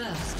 First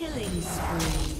Killing spree.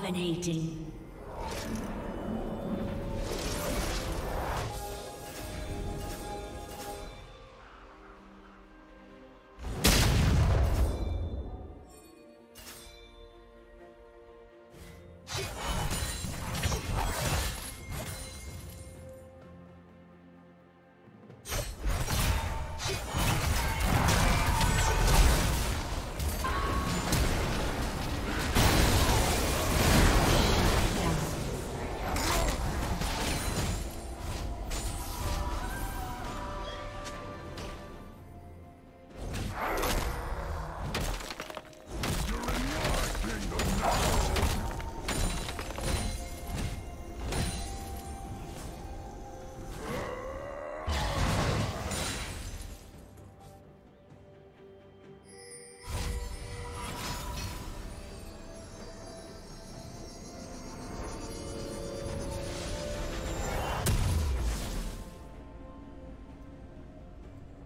Dominating.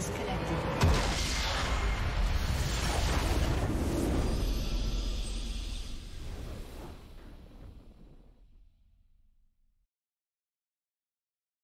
Turret